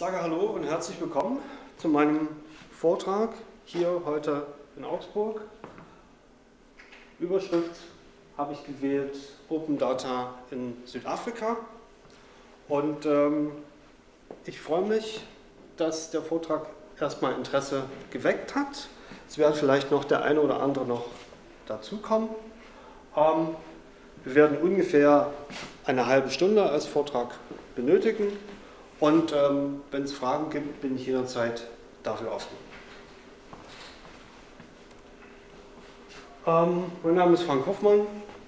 sage Hallo und herzlich willkommen zu meinem Vortrag hier heute in Augsburg. Überschrift habe ich gewählt Open Data in Südafrika. Und ähm, ich freue mich, dass der Vortrag erstmal Interesse geweckt hat. Es werden vielleicht noch der eine oder andere noch dazukommen. Ähm, wir werden ungefähr eine halbe Stunde als Vortrag benötigen und ähm, wenn es Fragen gibt, bin ich jederzeit dafür offen. Ähm, mein Name ist Frank Hoffmann.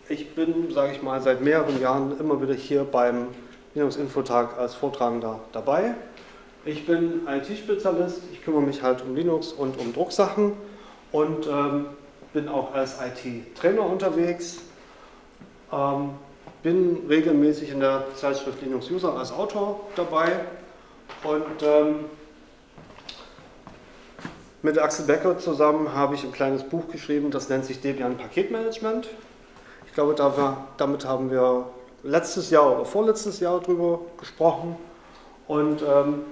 Ich bin, sage ich mal, seit mehreren Jahren immer wieder hier beim Linux-Infotag als Vortragender dabei. Ich bin IT-Spezialist, ich kümmere mich halt um Linux und um Drucksachen und ähm, bin auch als IT-Trainer unterwegs. Ähm, bin regelmäßig in der Zeitschrift Linux User als Autor dabei und ähm, mit Axel Becker zusammen habe ich ein kleines Buch geschrieben, das nennt sich Debian Paketmanagement. Ich glaube, damit haben wir letztes Jahr oder vorletztes Jahr drüber gesprochen. Und ähm,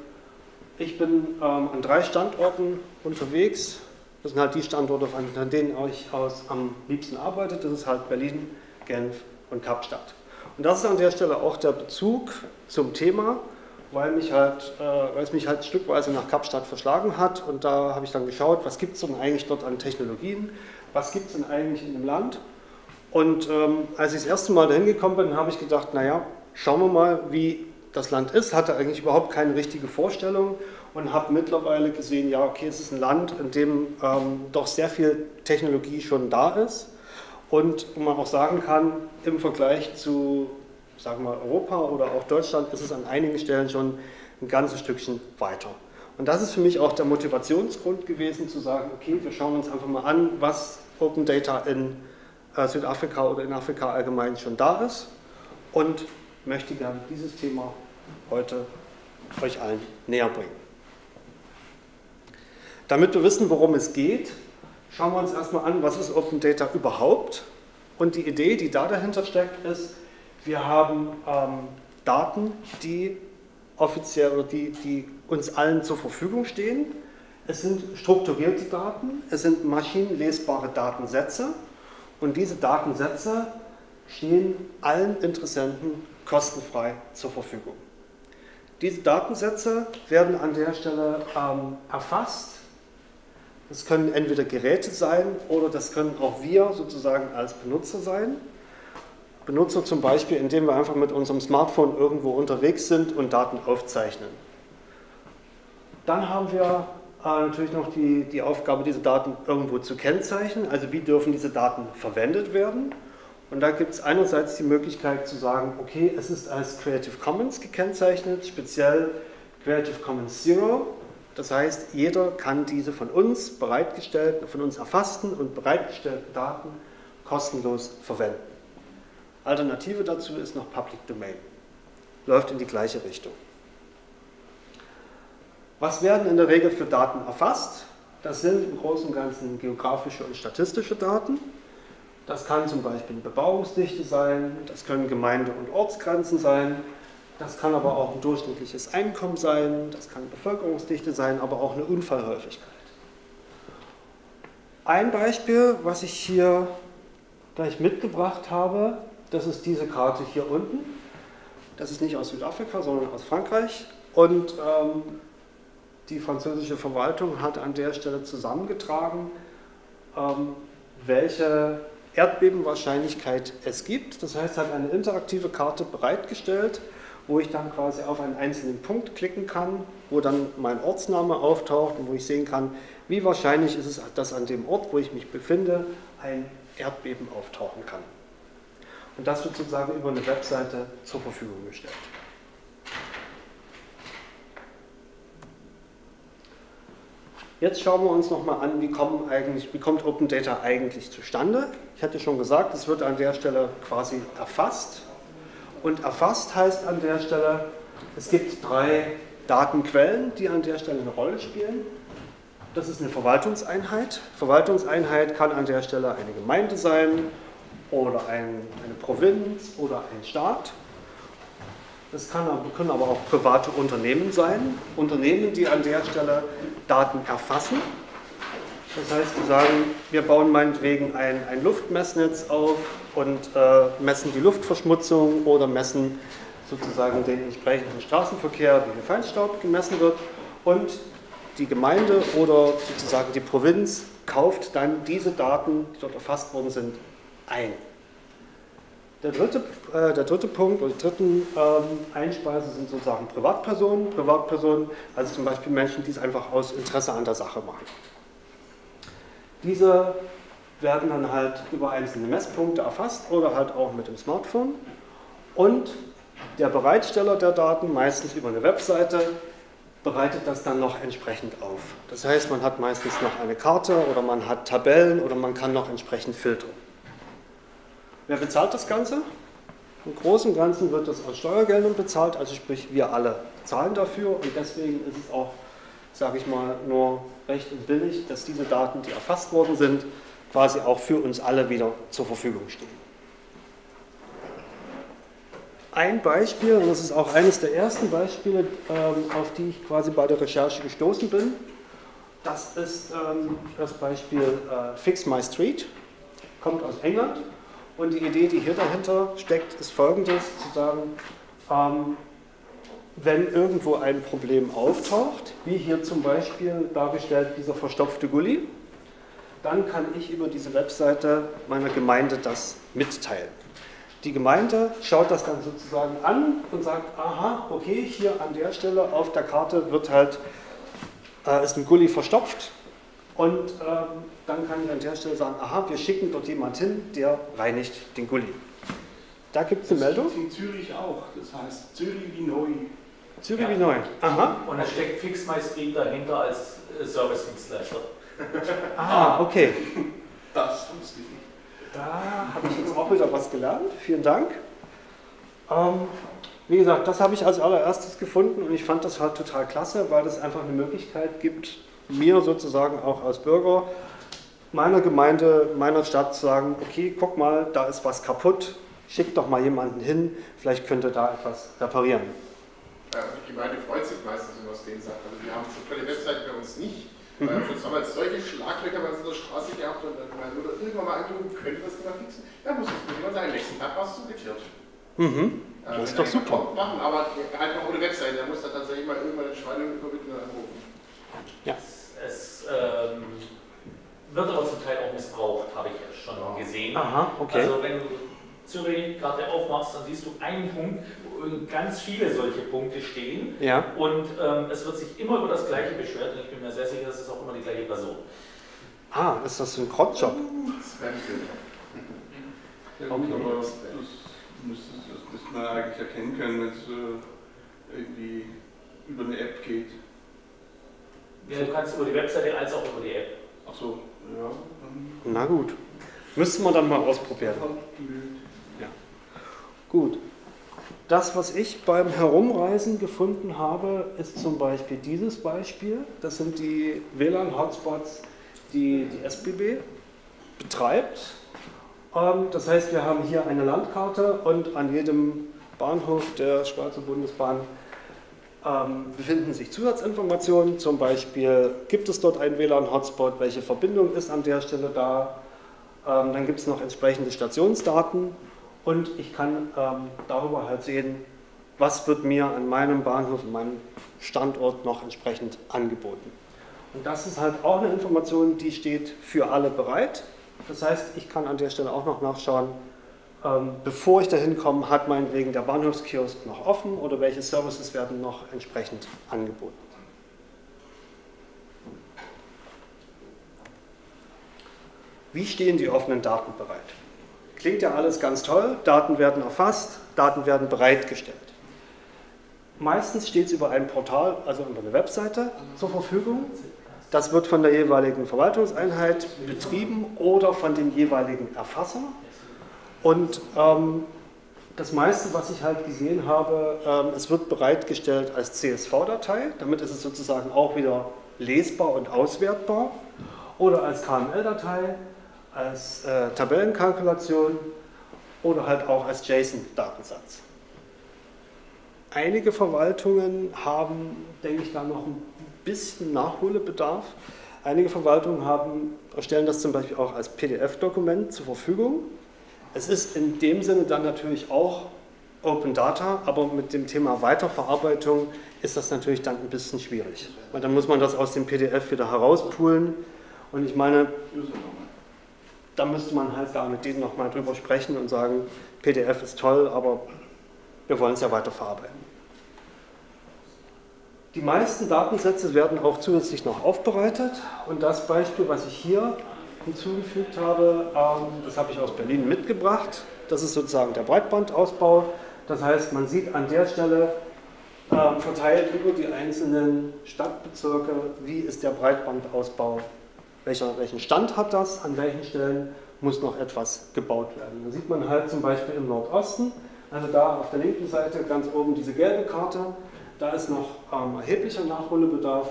ich bin ähm, an drei Standorten unterwegs. Das sind halt die Standorte, an denen ich aus am liebsten arbeite. Das ist halt Berlin, Genf und Kapstadt. Und das ist an der Stelle auch der Bezug zum Thema, weil, mich halt, äh, weil es mich halt stückweise nach Kapstadt verschlagen hat. Und da habe ich dann geschaut, was gibt es denn eigentlich dort an Technologien, was gibt es denn eigentlich in dem Land. Und ähm, als ich das erste Mal dahin gekommen bin, habe ich gedacht, naja, schauen wir mal, wie das Land ist. Hatte eigentlich überhaupt keine richtige Vorstellung und habe mittlerweile gesehen, ja, okay, es ist ein Land, in dem ähm, doch sehr viel Technologie schon da ist und wo man auch sagen kann, im Vergleich zu sagen wir Europa oder auch Deutschland ist es an einigen Stellen schon ein ganzes Stückchen weiter. Und das ist für mich auch der Motivationsgrund gewesen, zu sagen, okay, wir schauen uns einfach mal an, was Open Data in äh, Südafrika oder in Afrika allgemein schon da ist und möchte gerne dieses Thema heute euch allen näher bringen. Damit wir wissen, worum es geht, Schauen wir uns erstmal an, was ist Open Data überhaupt? Und die Idee, die da dahinter steckt, ist, wir haben ähm, Daten, die offiziell oder die, die uns allen zur Verfügung stehen. Es sind strukturierte Daten, es sind maschinenlesbare Datensätze und diese Datensätze stehen allen Interessenten kostenfrei zur Verfügung. Diese Datensätze werden an der Stelle ähm, erfasst das können entweder Geräte sein oder das können auch wir sozusagen als Benutzer sein. Benutzer zum Beispiel, indem wir einfach mit unserem Smartphone irgendwo unterwegs sind und Daten aufzeichnen. Dann haben wir äh, natürlich noch die, die Aufgabe, diese Daten irgendwo zu kennzeichnen. Also wie dürfen diese Daten verwendet werden? Und da gibt es einerseits die Möglichkeit zu sagen, okay, es ist als Creative Commons gekennzeichnet, speziell Creative Commons Zero. Das heißt, jeder kann diese von uns bereitgestellten, von uns erfassten und bereitgestellten Daten kostenlos verwenden. Alternative dazu ist noch Public Domain. Läuft in die gleiche Richtung. Was werden in der Regel für Daten erfasst? Das sind im Großen und Ganzen geografische und statistische Daten. Das kann zum Beispiel Bebauungsdichte sein, das können Gemeinde- und Ortsgrenzen sein, das kann aber auch ein durchschnittliches Einkommen sein, das kann Bevölkerungsdichte sein, aber auch eine Unfallhäufigkeit. Ein Beispiel, was ich hier gleich mitgebracht habe, das ist diese Karte hier unten. Das ist nicht aus Südafrika, sondern aus Frankreich. Und ähm, die französische Verwaltung hat an der Stelle zusammengetragen, ähm, welche Erdbebenwahrscheinlichkeit es gibt. Das heißt, hat eine interaktive Karte bereitgestellt, wo ich dann quasi auf einen einzelnen Punkt klicken kann, wo dann mein Ortsname auftaucht und wo ich sehen kann, wie wahrscheinlich ist es, dass an dem Ort, wo ich mich befinde, ein Erdbeben auftauchen kann. Und das wird sozusagen über eine Webseite zur Verfügung gestellt. Jetzt schauen wir uns nochmal an, wie, wie kommt Open Data eigentlich zustande. Ich hatte schon gesagt, es wird an der Stelle quasi erfasst und erfasst heißt an der Stelle, es gibt drei Datenquellen, die an der Stelle eine Rolle spielen. Das ist eine Verwaltungseinheit. Verwaltungseinheit kann an der Stelle eine Gemeinde sein oder ein, eine Provinz oder ein Staat. Das kann, können aber auch private Unternehmen sein, Unternehmen, die an der Stelle Daten erfassen. Das heißt, die sagen, wir bauen meinetwegen ein, ein Luftmessnetz auf und äh, messen die Luftverschmutzung oder messen sozusagen den entsprechenden Straßenverkehr, wie viel Feinstaub gemessen wird. Und die Gemeinde oder sozusagen die Provinz kauft dann diese Daten, die dort erfasst worden sind, ein. Der dritte, äh, der dritte Punkt oder die dritten ähm, Einspeise sind sozusagen Privatpersonen. Privatpersonen, also zum Beispiel Menschen, die es einfach aus Interesse an der Sache machen. Diese werden dann halt über einzelne Messpunkte erfasst oder halt auch mit dem Smartphone. Und der Bereitsteller der Daten, meistens über eine Webseite, bereitet das dann noch entsprechend auf. Das heißt, man hat meistens noch eine Karte oder man hat Tabellen oder man kann noch entsprechend filtern. Wer bezahlt das Ganze? Im Großen und Ganzen wird das aus Steuergeldern bezahlt, also sprich wir alle zahlen dafür und deswegen ist es auch, sage ich mal, nur recht und billig, dass diese Daten, die erfasst worden sind, quasi auch für uns alle wieder zur Verfügung stehen. Ein Beispiel, und das ist auch eines der ersten Beispiele, ähm, auf die ich quasi bei der Recherche gestoßen bin, das ist ähm, das Beispiel äh, Fix My Street, kommt aus England. Und die Idee, die hier dahinter steckt, ist folgendes, zu sagen, ähm, wenn irgendwo ein Problem auftaucht, wie hier zum Beispiel dargestellt dieser verstopfte Gully, dann kann ich über diese Webseite meiner Gemeinde das mitteilen. Die Gemeinde schaut das dann sozusagen an und sagt, aha, okay, hier an der Stelle auf der Karte wird halt, äh, ist ein Gully verstopft und ähm, dann kann ich an der Stelle sagen, aha, wir schicken dort jemand hin, der reinigt den Gully. Da gibt es eine Meldung. Das in Zürich auch, das heißt Zürich wie neu. Zürich ja. wie neu, aha. Und da steckt Fix My Street dahinter als äh, Service-Dienstleister. ah, okay. Das wusste ich nicht. Da habe ich jetzt auch wieder was gelernt. Vielen Dank. Ähm, wie gesagt, das habe ich als allererstes gefunden und ich fand das halt total klasse, weil das einfach eine Möglichkeit gibt, mir sozusagen auch als Bürger meiner Gemeinde, meiner Stadt zu sagen, okay, guck mal, da ist was kaputt, schick doch mal jemanden hin, vielleicht könnte da etwas reparieren. Die Gemeinde freut sich meistens, wenn man es denen sagt. Also wir haben so tolle Webseiten bei uns nicht. Mhm. Wir haben schon damals solche Schlaglöcher bei uns in der Straße gehabt und dann meine Mutter irgendwann mal angerufen, könnte das mal fixen? Ja, muss es nicht. Und am nächsten Tag war es zugekehrt. Mhm. Das äh, ist doch super. Machen, aber halt noch ohne Webseite, da muss dann tatsächlich mal irgendwann den Schweine übermitteln und anrufen. Ja. Es, es ähm, wird aber zum Teil auch missbraucht, habe ich schon gesehen. Aha, okay. Also wenn du Zürich-Karte aufmachst, dann siehst du einen Punkt, wo ganz viele solche Punkte stehen. Ja. Und ähm, es wird sich immer über das Gleiche beschwert und ich bin mir sehr sicher, das ist auch immer die gleiche Person. Ah, ist das ein Crodjob? Ja, gut, okay. aber das müsste, das müsste man eigentlich erkennen können, wenn es äh, irgendwie über eine App geht. Ja, du kannst über die Webseite als auch über die App. Ach so, ja. Na gut. Müssten wir dann mal ausprobieren. Gut. Das, was ich beim Herumreisen gefunden habe, ist zum Beispiel dieses Beispiel. Das sind die WLAN-Hotspots, die die SBB betreibt. Ähm, das heißt, wir haben hier eine Landkarte und an jedem Bahnhof der Schweizer Bundesbahn ähm, befinden sich Zusatzinformationen, zum Beispiel gibt es dort einen WLAN-Hotspot, welche Verbindung ist an der Stelle da, ähm, dann gibt es noch entsprechende Stationsdaten und ich kann ähm, darüber halt sehen, was wird mir an meinem Bahnhof, an meinem Standort noch entsprechend angeboten. Und das ist halt auch eine Information, die steht für alle bereit. Das heißt, ich kann an der Stelle auch noch nachschauen, ähm, bevor ich dahin komme, hat meinetwegen der Bahnhofskiosk noch offen oder welche Services werden noch entsprechend angeboten. Wie stehen die offenen Daten bereit? Klingt ja alles ganz toll, Daten werden erfasst, Daten werden bereitgestellt. Meistens steht es über ein Portal, also über eine Webseite zur Verfügung. Das wird von der jeweiligen Verwaltungseinheit betrieben oder von dem jeweiligen Erfasser. Und ähm, das meiste, was ich halt gesehen habe, ähm, es wird bereitgestellt als CSV-Datei. Damit ist es sozusagen auch wieder lesbar und auswertbar. Oder als KML-Datei als äh, Tabellenkalkulation oder halt auch als JSON-Datensatz. einige Verwaltungen haben, denke ich, da noch ein bisschen Nachholbedarf. Einige Verwaltungen haben, stellen das zum Beispiel auch als PDF-Dokument zur Verfügung. Es ist in dem Sinne dann natürlich auch Open Data, aber mit dem Thema Weiterverarbeitung ist das natürlich dann ein bisschen schwierig. Weil dann muss man das aus dem PDF wieder herauspulen. Und ich meine, da müsste man halt da mit denen nochmal drüber sprechen und sagen, PDF ist toll, aber wir wollen es ja weiterverarbeiten. Die meisten Datensätze werden auch zusätzlich noch aufbereitet und das Beispiel, was ich hier hinzugefügt habe, ähm, das habe ich aus Berlin mitgebracht. Das ist sozusagen der Breitbandausbau. Das heißt, man sieht an der Stelle ähm, verteilt über die einzelnen Stadtbezirke, wie ist der Breitbandausbau, welcher, welchen Stand hat das, an welchen Stellen muss noch etwas gebaut werden. Da sieht man halt zum Beispiel im Nordosten, also da auf der linken Seite ganz oben diese gelbe Karte, da ist noch ähm, erheblicher Nachholbedarf,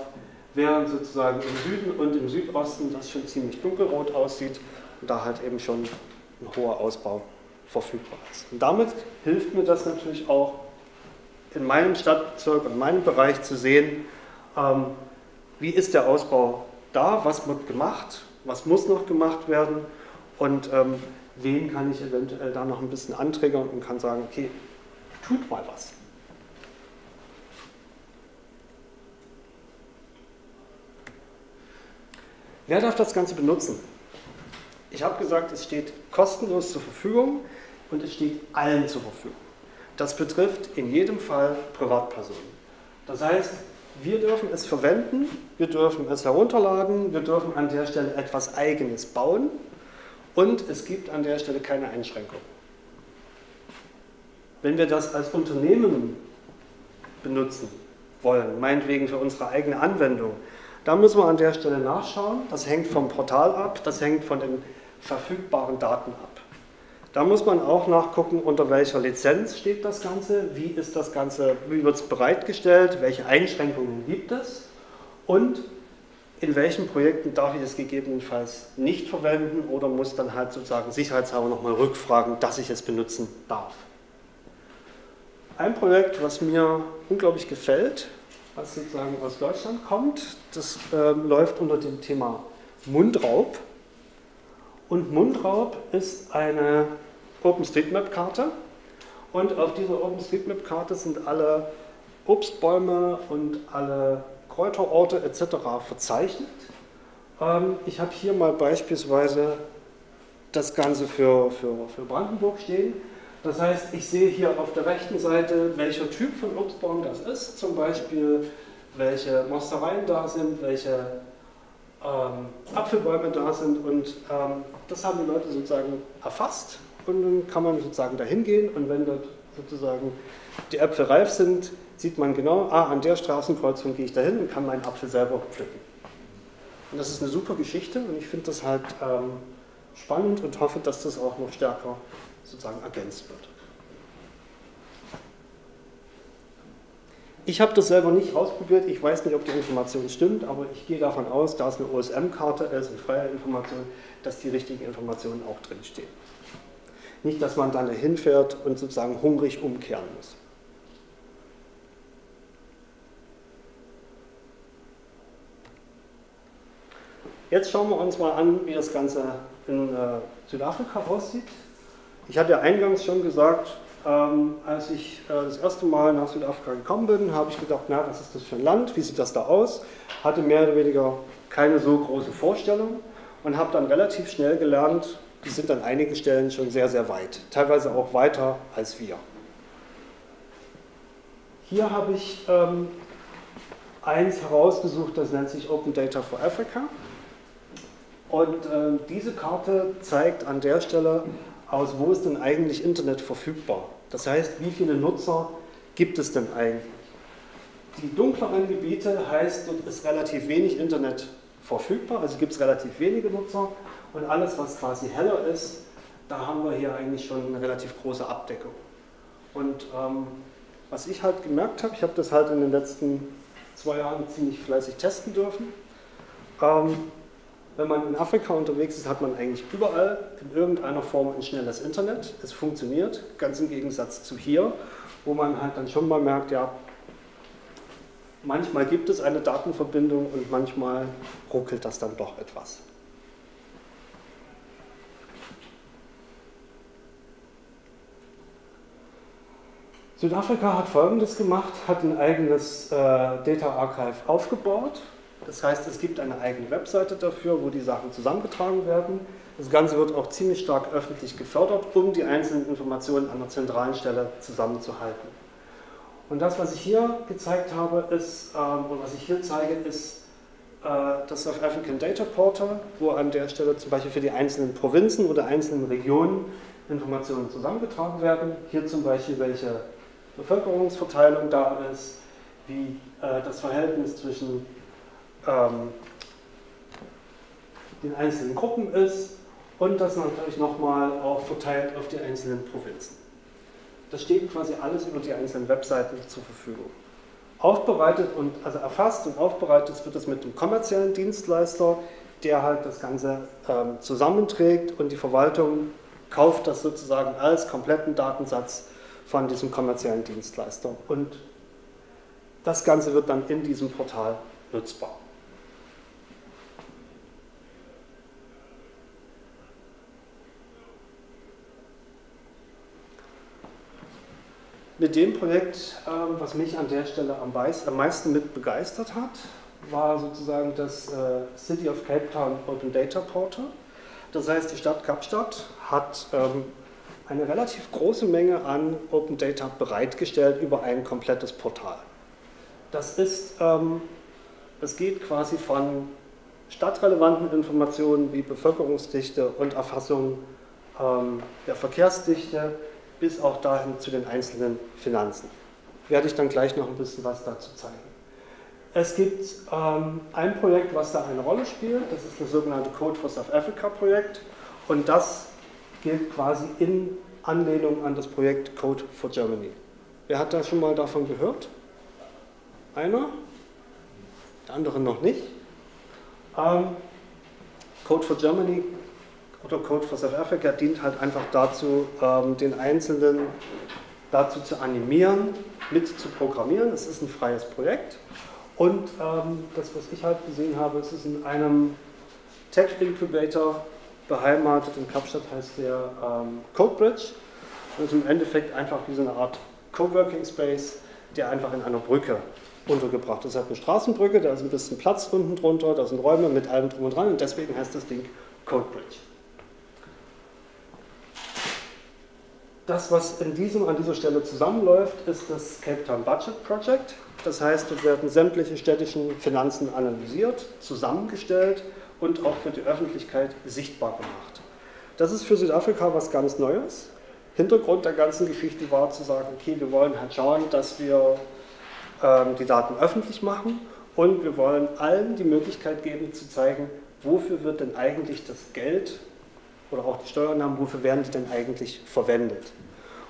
während sozusagen im Süden und im Südosten das schon ziemlich dunkelrot aussieht und da halt eben schon ein hoher Ausbau verfügbar ist. Und damit hilft mir das natürlich auch, in meinem Stadtbezirk und meinem Bereich zu sehen, ähm, wie ist der Ausbau da, was wird gemacht, was muss noch gemacht werden und ähm, wen kann ich eventuell da noch ein bisschen anträgern und kann sagen, okay, tut mal was. Wer darf das Ganze benutzen? Ich habe gesagt, es steht kostenlos zur Verfügung und es steht allen zur Verfügung. Das betrifft in jedem Fall Privatpersonen. Das heißt, wir dürfen es verwenden, wir dürfen es herunterladen, wir dürfen an der Stelle etwas Eigenes bauen und es gibt an der Stelle keine Einschränkung. Wenn wir das als Unternehmen benutzen wollen, meinetwegen für unsere eigene Anwendung, dann müssen wir an der Stelle nachschauen. Das hängt vom Portal ab, das hängt von den verfügbaren Daten ab. Da muss man auch nachgucken, unter welcher Lizenz steht das Ganze, wie ist das Ganze, wie wird es bereitgestellt, welche Einschränkungen gibt es und in welchen Projekten darf ich es gegebenenfalls nicht verwenden oder muss dann halt sozusagen sicherheitshalber nochmal rückfragen, dass ich es benutzen darf. Ein Projekt, was mir unglaublich gefällt, was sozusagen aus Deutschland kommt, das äh, läuft unter dem Thema Mundraub. Und Mundraub ist eine OpenStreetMap-Karte. Und auf dieser OpenStreetMap-Karte sind alle Obstbäume und alle Kräuterorte etc. verzeichnet. Ähm, ich habe hier mal beispielsweise das Ganze für, für, für Brandenburg stehen. Das heißt, ich sehe hier auf der rechten Seite, welcher Typ von Obstbaum das ist, zum Beispiel welche Mostereien da sind, welche ähm, Apfelbäume da sind und ähm, das haben die Leute sozusagen erfasst und dann kann man sozusagen dahin gehen und wenn dort sozusagen die Äpfel reif sind, sieht man genau, ah, an der Straßenkreuzung gehe ich dahin und kann meinen Apfel selber pflücken. Und das ist eine super Geschichte und ich finde das halt ähm, spannend und hoffe, dass das auch noch stärker sozusagen ergänzt wird. Ich habe das selber nicht ausprobiert, ich weiß nicht, ob die Information stimmt, aber ich gehe davon aus, da es eine OSM-Karte ist und freie Information, dass die richtigen Informationen auch drinstehen. Nicht, dass man dann hinfährt und sozusagen hungrig umkehren muss. Jetzt schauen wir uns mal an, wie das Ganze in äh, Südafrika aussieht. Ich hatte ja eingangs schon gesagt, ähm, als ich äh, das erste Mal nach Südafrika gekommen bin, habe ich gedacht, na, was ist das für ein Land, wie sieht das da aus? Hatte mehr oder weniger keine so große Vorstellung und habe dann relativ schnell gelernt, die sind an einigen Stellen schon sehr, sehr weit, teilweise auch weiter als wir. Hier habe ich ähm, eins herausgesucht, das nennt sich Open Data for Africa. Und äh, diese Karte zeigt an der Stelle aus, wo ist denn eigentlich Internet verfügbar? Das heißt, wie viele Nutzer gibt es denn eigentlich? Die dunkleren Gebiete heißt, dort ist relativ wenig Internet verfügbar, also gibt es relativ wenige Nutzer und alles, was quasi heller ist, da haben wir hier eigentlich schon eine relativ große Abdeckung. Und ähm, was ich halt gemerkt habe, ich habe das halt in den letzten zwei Jahren ziemlich fleißig testen dürfen, ähm, wenn man in Afrika unterwegs ist, hat man eigentlich überall in irgendeiner Form ein schnelles Internet. Es funktioniert, ganz im Gegensatz zu hier, wo man halt dann schon mal merkt, ja, manchmal gibt es eine Datenverbindung und manchmal ruckelt das dann doch etwas. Südafrika hat Folgendes gemacht, hat ein eigenes äh, Data Archive aufgebaut. Das heißt, es gibt eine eigene Webseite dafür, wo die Sachen zusammengetragen werden. Das Ganze wird auch ziemlich stark öffentlich gefördert, um die einzelnen Informationen an der zentralen Stelle zusammenzuhalten. Und das, was ich hier gezeigt habe, ist, ähm, oder was ich hier zeige, ist äh, das South African Data Portal, wo an der Stelle zum Beispiel für die einzelnen Provinzen oder einzelnen Regionen Informationen zusammengetragen werden. Hier zum Beispiel, welche Bevölkerungsverteilung da ist, wie äh, das Verhältnis zwischen ähm, den einzelnen Gruppen ist und das natürlich nochmal auch verteilt auf die einzelnen Provinzen. Das steht quasi alles über die einzelnen Webseiten zur Verfügung. Aufbereitet und also erfasst und aufbereitet wird es mit dem kommerziellen Dienstleister, der halt das Ganze ähm, zusammenträgt und die Verwaltung kauft das sozusagen als kompletten Datensatz von diesem kommerziellen Dienstleister. Und das Ganze wird dann in diesem Portal nutzbar. Mit dem Projekt, ähm, was mich an der Stelle am meisten mit begeistert hat, war sozusagen das äh, City of Cape Town Open Data Portal. Das heißt, die Stadt Kapstadt hat ähm, eine relativ große Menge an Open Data bereitgestellt über ein komplettes Portal. Das ist, ähm, es geht quasi von stadtrelevanten Informationen wie Bevölkerungsdichte und Erfassung ähm, der Verkehrsdichte bis auch dahin zu den einzelnen Finanzen. Werde ich dann gleich noch ein bisschen was dazu zeigen. Es gibt ähm, ein Projekt, was da eine Rolle spielt, das ist das sogenannte Code for South Africa Projekt und das gilt quasi in Anlehnung an das Projekt Code for Germany. Wer hat da schon mal davon gehört? Einer? Der andere noch nicht. Ähm, Code for Germany oder Code for South Africa dient halt einfach dazu, ähm, den Einzelnen dazu zu animieren, mit zu programmieren. Es ist ein freies Projekt. Und ähm, das, was ich halt gesehen habe, es ist in einem Tech Incubator beheimatet. In Kapstadt heißt der ähm, Codebridge. Das ist im Endeffekt einfach wie so eine Art Coworking Space, der einfach in einer Brücke untergebracht ist. Es hat eine Straßenbrücke, da ist ein bisschen Platz unten drunter, da sind Räume mit allem drum und dran und deswegen heißt das Ding Codebridge. Das, was in diesem, an dieser Stelle zusammenläuft, ist das Cape Town Budget Project. Das heißt, dort werden sämtliche städtischen Finanzen analysiert, zusammengestellt und auch für die Öffentlichkeit sichtbar gemacht. Das ist für Südafrika was ganz Neues. Hintergrund der ganzen Geschichte war zu sagen, okay, wir wollen halt schauen, dass wir ähm, die Daten öffentlich machen und wir wollen allen die Möglichkeit geben zu zeigen, wofür wird denn eigentlich das Geld oder auch die Steuernahmen, wofür werden die denn eigentlich verwendet.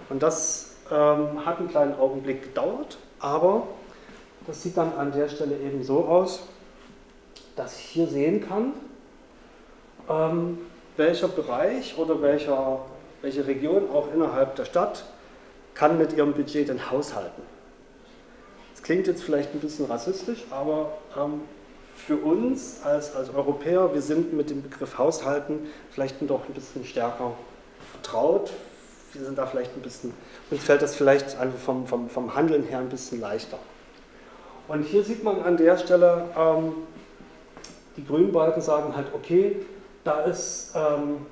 Und das ähm, hat einen kleinen Augenblick gedauert, aber das sieht dann an der Stelle eben so aus, dass ich hier sehen kann, ähm, welcher Bereich oder welcher, welche Region auch innerhalb der Stadt kann mit ihrem Budget denn haushalten. Das klingt jetzt vielleicht ein bisschen rassistisch, aber ähm, für uns als, als Europäer, wir sind mit dem Begriff Haushalten vielleicht doch ein bisschen stärker vertraut. Wir sind da vielleicht ein bisschen, uns fällt das vielleicht einfach vom, vom, vom Handeln her ein bisschen leichter. Und hier sieht man an der Stelle, ähm, die grünen Balken sagen halt, okay, da ist ähm,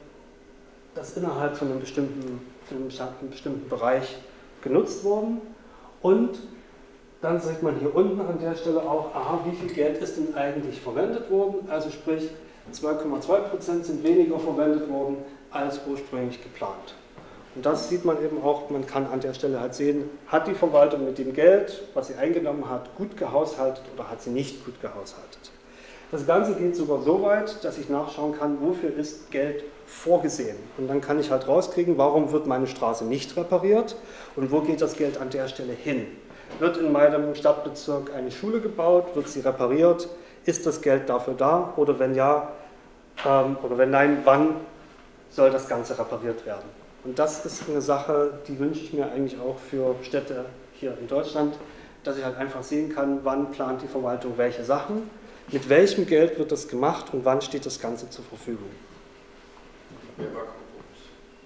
das innerhalb von einem, bestimmten, von einem bestimmten Bereich genutzt worden und dann sieht man hier unten an der Stelle auch, aha, wie viel Geld ist denn eigentlich verwendet worden? Also sprich, 2,2% sind weniger verwendet worden als ursprünglich geplant. Und das sieht man eben auch, man kann an der Stelle halt sehen, hat die Verwaltung mit dem Geld, was sie eingenommen hat, gut gehaushaltet oder hat sie nicht gut gehaushaltet. Das Ganze geht sogar so weit, dass ich nachschauen kann, wofür ist Geld vorgesehen. Und dann kann ich halt rauskriegen, warum wird meine Straße nicht repariert und wo geht das Geld an der Stelle hin. Wird in meinem Stadtbezirk eine Schule gebaut, wird sie repariert, ist das Geld dafür da oder wenn ja, ähm, oder wenn nein, wann soll das Ganze repariert werden. Und das ist eine Sache, die wünsche ich mir eigentlich auch für Städte hier in Deutschland, dass ich halt einfach sehen kann, wann plant die Verwaltung welche Sachen, mit welchem Geld wird das gemacht und wann steht das Ganze zur Verfügung. Wer war korrupt?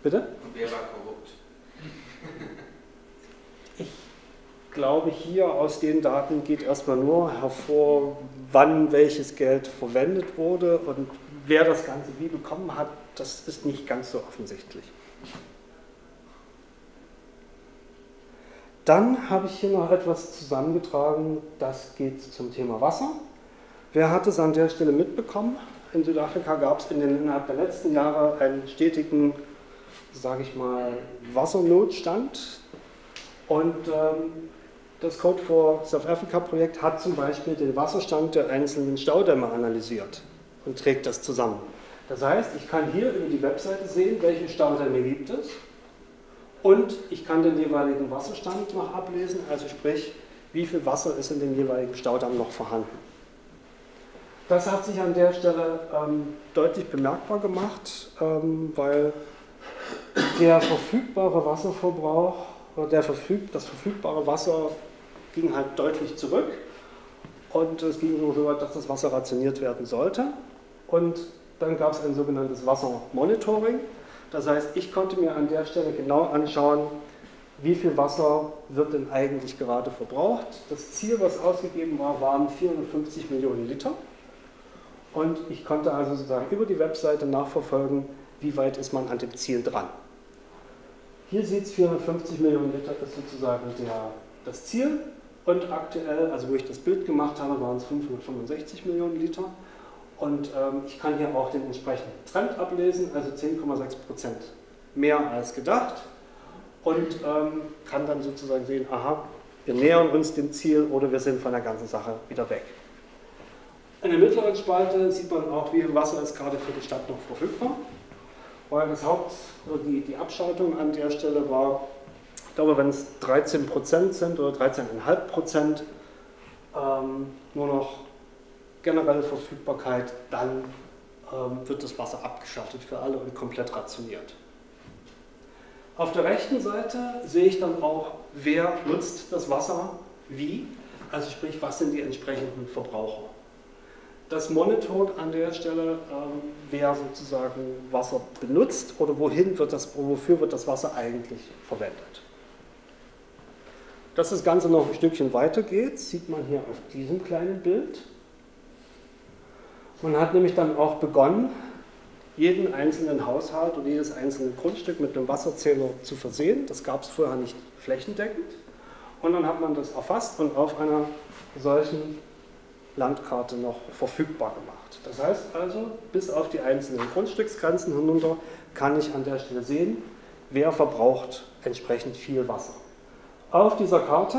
Bitte? Und wer war korrupt? Ich glaube, hier aus den Daten geht erstmal nur hervor, wann welches Geld verwendet wurde und wer das Ganze wie bekommen hat, das ist nicht ganz so offensichtlich. Dann habe ich hier noch etwas zusammengetragen, das geht zum Thema Wasser. Wer hat es an der Stelle mitbekommen? In Südafrika gab es in den, innerhalb der letzten Jahre einen stetigen, sage ich mal, Wassernotstand. Und ähm, das Code for South Africa Projekt hat zum Beispiel den Wasserstand der einzelnen Staudämme analysiert und trägt das zusammen. Das heißt, ich kann hier über die Webseite sehen, welche Staudämme gibt es und ich kann den jeweiligen Wasserstand noch ablesen, also sprich, wie viel Wasser ist in dem jeweiligen Staudamm noch vorhanden. Das hat sich an der Stelle ähm, deutlich bemerkbar gemacht, ähm, weil der verfügbare Wasserverbrauch oder der verfüg das verfügbare Wasser ging halt deutlich zurück und es ging so weit, dass das Wasser rationiert werden sollte. Und dann gab es ein sogenanntes Wassermonitoring. Das heißt, ich konnte mir an der Stelle genau anschauen, wie viel Wasser wird denn eigentlich gerade verbraucht. Das Ziel, was ausgegeben war, waren 450 Millionen Liter. Und ich konnte also sozusagen über die Webseite nachverfolgen, wie weit ist man an dem Ziel dran. Hier sieht es 450 Millionen Liter ist sozusagen der, das Ziel. Und aktuell, also wo ich das Bild gemacht habe, waren es 565 Millionen Liter. Und ähm, ich kann hier auch den entsprechenden Trend ablesen, also 10,6 Prozent mehr als gedacht. Und ähm, kann dann sozusagen sehen, aha, wir nähern uns dem Ziel oder wir sind von der ganzen Sache wieder weg. In der mittleren Spalte sieht man auch, wie viel Wasser ist gerade für die Stadt noch verfügbar. Weil das Haupt, die, die Abschaltung an der Stelle war, ich glaube, wenn es 13 Prozent sind oder 13,5 Prozent, ähm, nur noch generelle Verfügbarkeit, dann ähm, wird das Wasser abgeschaltet für alle und komplett rationiert. Auf der rechten Seite sehe ich dann auch, wer nutzt das Wasser wie, also sprich, was sind die entsprechenden Verbraucher. Das monitort an der Stelle, ähm, wer sozusagen Wasser benutzt oder wohin wird das, wofür wird das Wasser eigentlich verwendet. Dass das Ganze noch ein Stückchen weiter geht, sieht man hier auf diesem kleinen Bild. Man hat nämlich dann auch begonnen, jeden einzelnen Haushalt oder jedes einzelne Grundstück mit einem Wasserzähler zu versehen. Das gab es vorher nicht flächendeckend. Und dann hat man das erfasst und auf einer solchen Landkarte noch verfügbar gemacht. Das heißt also, bis auf die einzelnen Grundstücksgrenzen hinunter kann ich an der Stelle sehen, wer verbraucht entsprechend viel Wasser. Auf dieser Karte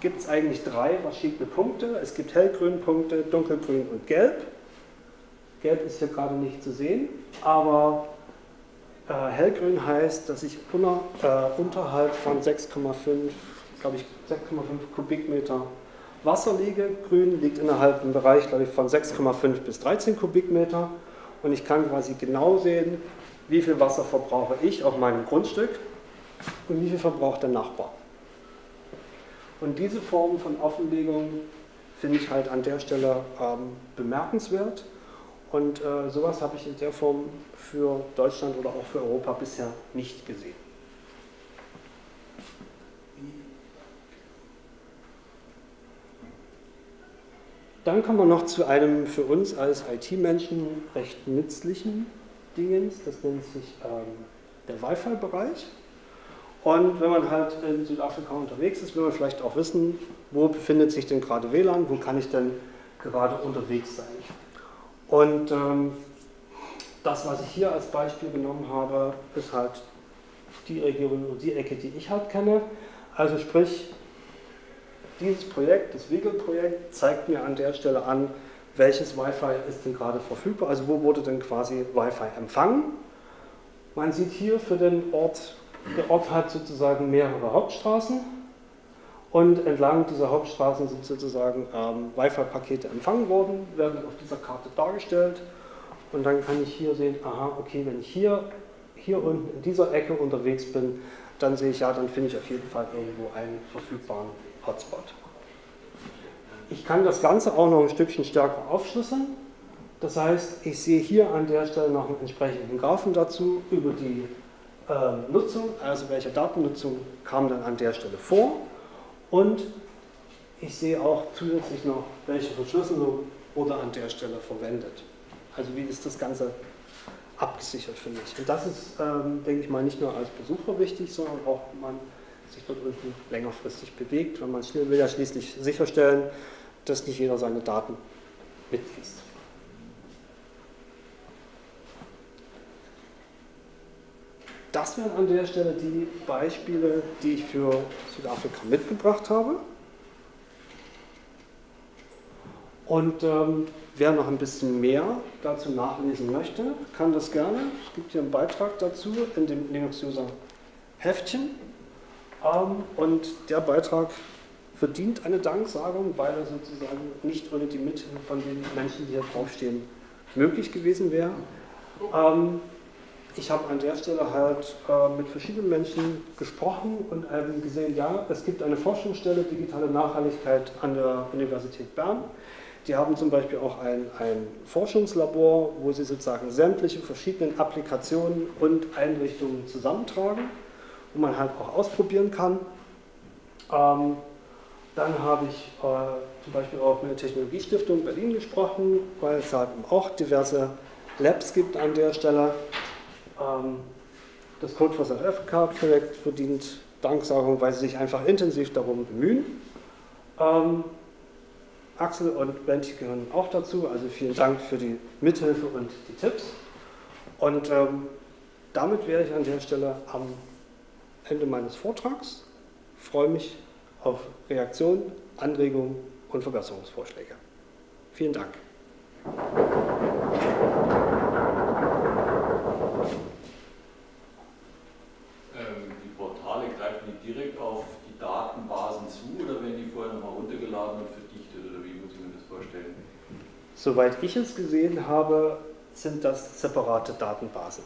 gibt es eigentlich drei verschiedene Punkte. Es gibt hellgrün Punkte, dunkelgrün und gelb. Gelb ist hier gerade nicht zu sehen, aber äh, hellgrün heißt, dass ich unter, äh, unterhalb von 6,5, glaube ich, 6,5 Kubikmeter Wasser liege. Grün liegt innerhalb im Bereich, glaube ich, von 6,5 bis 13 Kubikmeter. Und ich kann quasi genau sehen, wie viel Wasser verbrauche ich auf meinem Grundstück und wie viel verbraucht der Nachbar. Und diese Form von Offenlegung finde ich halt an der Stelle ähm, bemerkenswert. Und äh, sowas habe ich in der Form für Deutschland oder auch für Europa bisher nicht gesehen. Dann kommen wir noch zu einem für uns als IT-Menschen recht nützlichen Dingens. Das nennt sich ähm, der Wi-Fi-Bereich. Und wenn man halt in Südafrika unterwegs ist, will man vielleicht auch wissen, wo befindet sich denn gerade WLAN, wo kann ich denn gerade unterwegs sein. Und ähm, das, was ich hier als Beispiel genommen habe, ist halt die Region die Ecke, die ich halt kenne. Also sprich, dieses Projekt, das Wiggle-Projekt, zeigt mir an der Stelle an, welches Wi-Fi ist denn gerade verfügbar, also wo wurde denn quasi Wi-Fi empfangen. Man sieht hier für den Ort der Ort hat sozusagen mehrere Hauptstraßen und entlang dieser Hauptstraßen sind sozusagen ähm, Wi-Fi-Pakete empfangen worden, werden auf dieser Karte dargestellt und dann kann ich hier sehen, aha, okay, wenn ich hier hier unten in dieser Ecke unterwegs bin, dann sehe ich ja, dann finde ich auf jeden Fall irgendwo einen verfügbaren Hotspot. Ich kann das Ganze auch noch ein Stückchen stärker aufschlüsseln. Das heißt, ich sehe hier an der Stelle noch einen entsprechenden Graphen dazu über die äh, Nutzung, also welche Datennutzung kam dann an der Stelle vor. Und ich sehe auch zusätzlich noch, welche Verschlüsselung wurde an der Stelle verwendet. Also wie ist das Ganze abgesichert für mich. Und das ist, ähm, denke ich mal, nicht nur als Besucher wichtig, sondern auch, wenn man sich dort unten längerfristig bewegt, weil man will ja schließlich sicherstellen, dass nicht jeder seine Daten mitliest. Das wären an der Stelle die Beispiele, die ich für Südafrika mitgebracht habe. Und ähm, wer noch ein bisschen mehr dazu nachlesen möchte, kann das gerne. Es gibt hier einen Beitrag dazu in dem Linux User Heftchen. Ähm, und der Beitrag verdient eine Danksagung, weil er sozusagen nicht ohne die Mithilfe von den Menschen, die hier draufstehen, möglich gewesen wäre. Ähm, ich habe an der Stelle halt äh, mit verschiedenen Menschen gesprochen und ähm, gesehen, ja, es gibt eine Forschungsstelle digitale Nachhaltigkeit an der Universität Bern. Die haben zum Beispiel auch ein, ein Forschungslabor, wo sie sozusagen sämtliche verschiedenen Applikationen und Einrichtungen zusammentragen, wo man halt auch ausprobieren kann. Ähm, dann habe ich äh, zum Beispiel auch mit der Technologiestiftung Berlin gesprochen, weil es halt auch diverse Labs gibt an der Stelle. Ähm, das Code for South Africa Projekt verdient Danksagung, weil sie sich einfach intensiv darum bemühen. Ähm, Axel und Benti gehören auch dazu, also vielen Dank für die Mithilfe und die Tipps. Und ähm, damit wäre ich an der Stelle am Ende meines Vortrags. Freue mich auf Reaktionen, Anregungen und Verbesserungsvorschläge. Vielen Dank. Ähm, die Portale greifen die direkt auf die Datenbasen zu oder werden die vorher nochmal runtergeladen und verdichtet oder wie muss ich mir das vorstellen? Soweit ich es gesehen habe, sind das separate Datenbasen.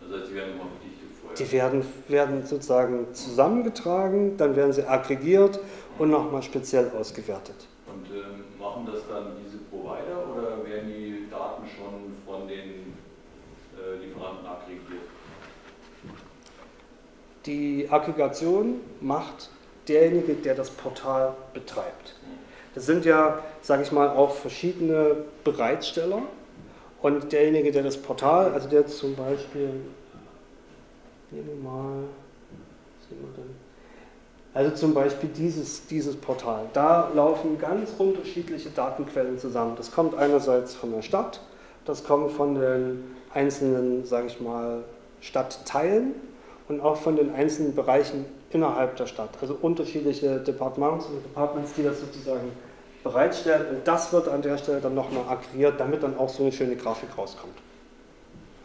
Heißt, die werden nochmal verdichtet vorher? Die werden, werden sozusagen zusammengetragen, dann werden sie aggregiert und nochmal speziell ausgewertet. Und ähm, machen das dann diese Provider oder werden die Daten schon von den äh, Lieferanten aggregiert? Die Aggregation macht derjenige, der das Portal betreibt. Das sind ja, sage ich mal, auch verschiedene Bereitsteller. Und derjenige, der das Portal, also der zum Beispiel, nehmen wir mal, was wir denn? Also zum Beispiel dieses, dieses Portal. Da laufen ganz unterschiedliche Datenquellen zusammen. Das kommt einerseits von der Stadt, das kommt von den einzelnen, sage ich mal, Stadtteilen und auch von den einzelnen Bereichen innerhalb der Stadt. Also unterschiedliche Departements und Departments, die das sozusagen bereitstellen. Und das wird an der Stelle dann nochmal aggregiert, damit dann auch so eine schöne Grafik rauskommt.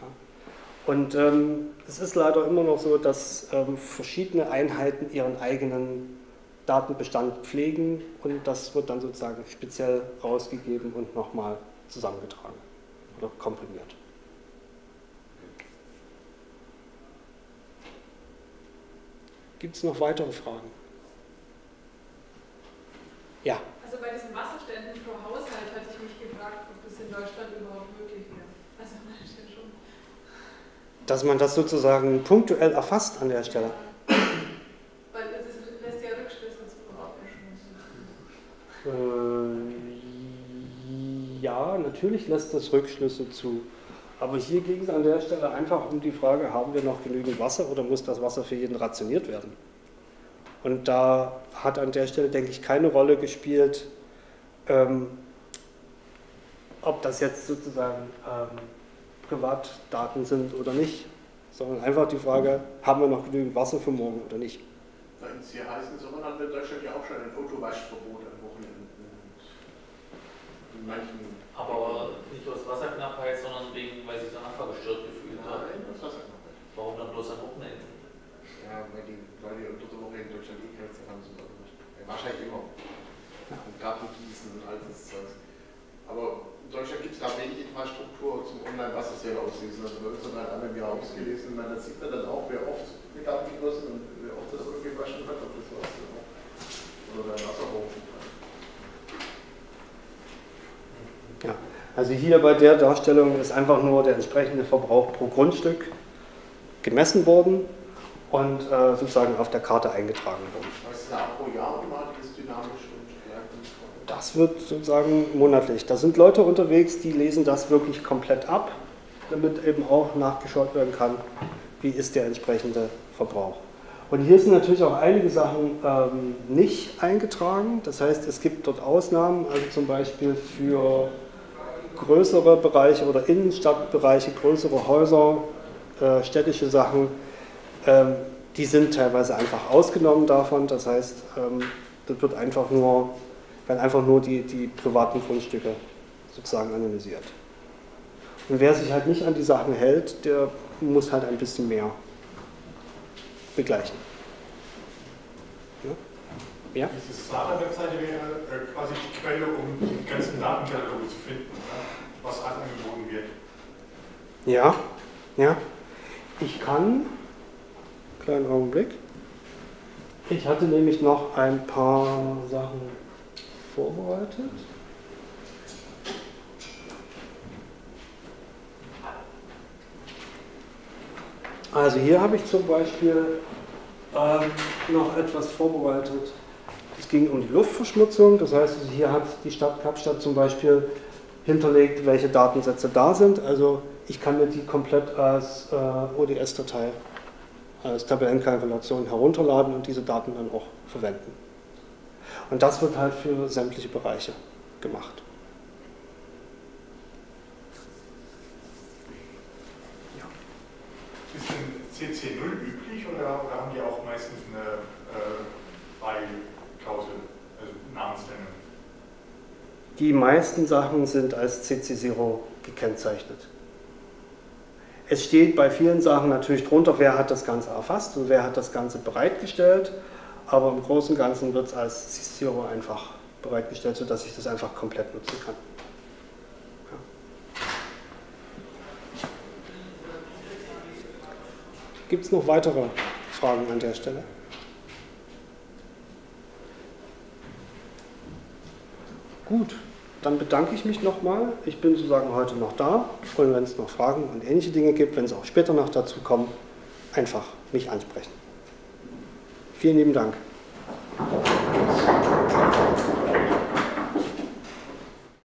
Ja. Und ähm, es ist leider immer noch so, dass ähm, verschiedene Einheiten ihren eigenen Datenbestand pflegen und das wird dann sozusagen speziell rausgegeben und nochmal zusammengetragen oder komprimiert. Gibt es noch weitere Fragen? Ja. Also bei diesen Wasserständen pro Haushalt hatte ich mich gefragt, ob das in Deutschland überhaupt möglich wäre. Also an der Stelle schon. Dass man das sozusagen punktuell erfasst an der Stelle. Weil das lässt ja Rückschlüsse zu. Äh, ja, natürlich lässt das Rückschlüsse zu. Aber hier ging es an der Stelle einfach um die Frage, haben wir noch genügend Wasser oder muss das Wasser für jeden rationiert werden? Und da hat an der Stelle, denke ich, keine Rolle gespielt, ähm, ob das jetzt sozusagen ähm, Privatdaten sind oder nicht, sondern einfach die Frage, haben wir noch genügend Wasser für morgen oder nicht? In sehr heißen Sommern haben wir in Deutschland ja auch schon ein Autowaschverbot an Wochenenden. In manchen. Aber nicht aus Wasserknappheit, sondern wegen, weil sich der Nachbar gestört gefühlt hat. Nein, einfach nicht. Warum dann bloß am Wochenende? Ja, weil die, weil die unter der Woche in Deutschland eh keine Zeit haben wahrscheinlich immer. Und Garten gießen und all das Zeug. Aber in Deutschland gibt es da wenig Infrastruktur zum Online-Wassersee auslesen. Also bei uns wird halt einmal im Jahr ausgelesen. Und da sieht man dann auch, wer oft eine Garten gegossen und wer oft das irgendwie gewaschen hat, ob das was oder der Wasserhofen. Ja. Also hier bei der Darstellung ist einfach nur der entsprechende Verbrauch pro Grundstück gemessen worden und äh, sozusagen auf der Karte eingetragen worden. Was ist da pro Jahr automatisch ist dynamisch und gleich? Das wird sozusagen monatlich. Da sind Leute unterwegs, die lesen das wirklich komplett ab, damit eben auch nachgeschaut werden kann, wie ist der entsprechende Verbrauch. Und hier sind natürlich auch einige Sachen ähm, nicht eingetragen. Das heißt, es gibt dort Ausnahmen, also zum Beispiel für größere Bereiche oder Innenstadtbereiche, größere Häuser, äh, städtische Sachen, ähm, die sind teilweise einfach ausgenommen davon. Das heißt, ähm, das wird einfach nur, werden einfach nur die, die privaten Grundstücke sozusagen analysiert. Und wer sich halt nicht an die Sachen hält, der muss halt ein bisschen mehr begleichen. Ja? Ja? Diese Starter-Webseite wäre äh, quasi die Quelle, um die ganzen Datenkataloge zu finden, ja? was angeboten wird. Ja, ja. Ich kann, kleinen Augenblick. Ich hatte nämlich noch ein paar Sachen vorbereitet. Also hier habe ich zum Beispiel ähm, noch etwas vorbereitet. Es ging um die Luftverschmutzung. Das heißt, also hier hat die Stadt Kapstadt zum Beispiel hinterlegt, welche Datensätze da sind. Also ich kann mir die komplett als äh, ODS-Datei, als Tabellenkalkulation herunterladen und diese Daten dann auch verwenden. Und das wird halt für sämtliche Bereiche gemacht. Ist denn CC0 üblich oder, oder haben die auch meistens eine äh, Beiklausel, also Namensnennung? Die meisten Sachen sind als CC0 gekennzeichnet. Es steht bei vielen Sachen natürlich drunter, wer hat das Ganze erfasst und wer hat das Ganze bereitgestellt, aber im Großen und Ganzen wird es als CC0 einfach bereitgestellt, sodass ich das einfach komplett nutzen kann. Gibt es noch weitere Fragen an der Stelle? Gut, dann bedanke ich mich nochmal. Ich bin sozusagen heute noch da und wenn es noch Fragen und ähnliche Dinge gibt, wenn es auch später noch dazu kommen, einfach mich ansprechen. Vielen lieben Dank.